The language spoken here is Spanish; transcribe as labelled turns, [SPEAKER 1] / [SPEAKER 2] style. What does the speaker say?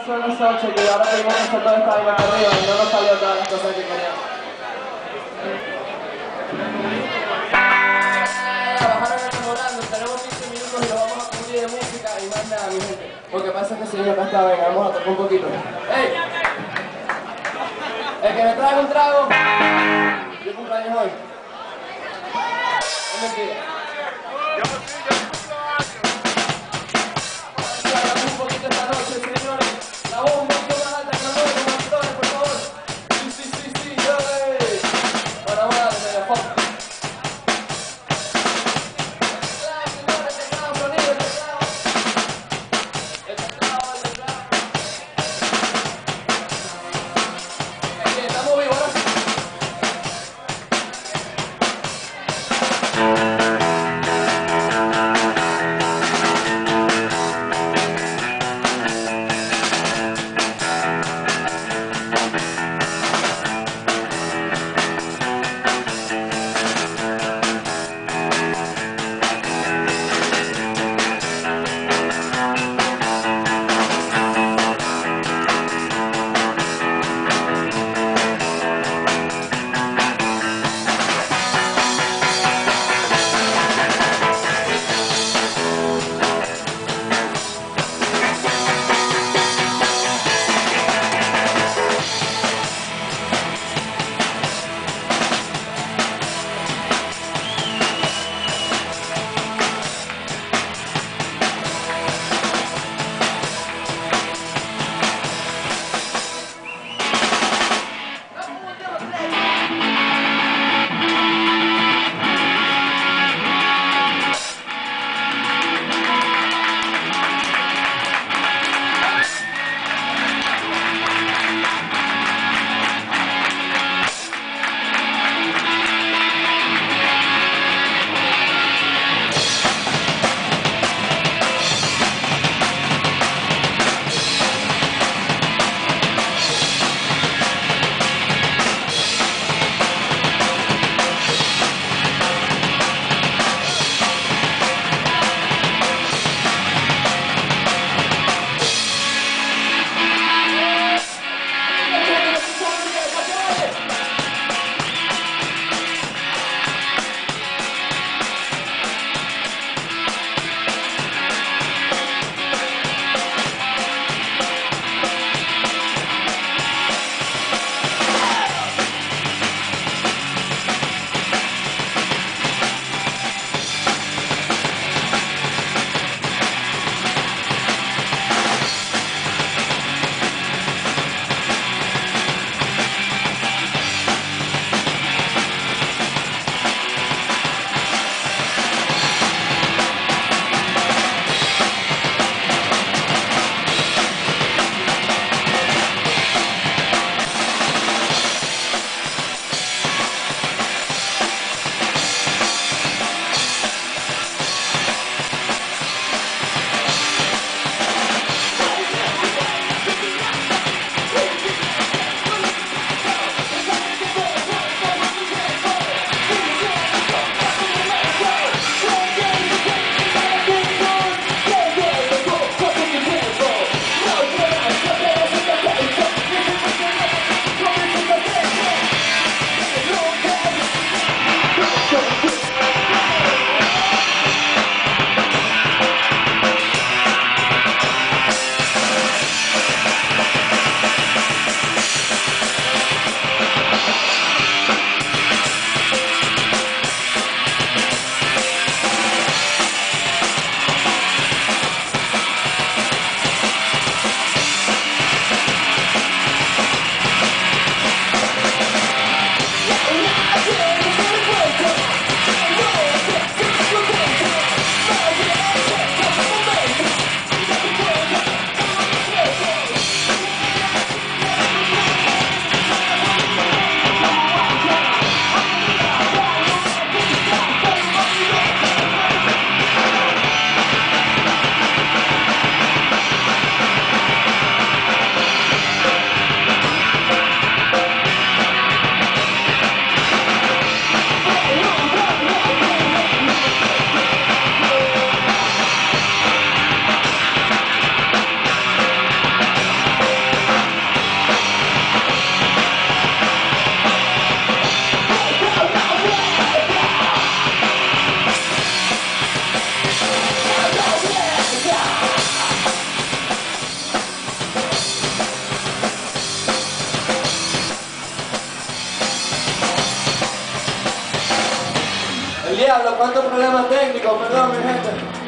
[SPEAKER 1] son las 8 y ahora tenemos que hacer toda esta arriba y no nos salió todas las cosas que queríamos. Bajaron enamorando, tenemos 15 minutos y lo vamos a cubrir de música y más nada, mi gente. Porque pasa que si yo acá está, venga, vamos a tocar un poquito. ¡Ey! El que me trae un trago, yo cumpleaños hoy. Es mentira. Diablo, cuántos problemas técnicos, perdón mi gente.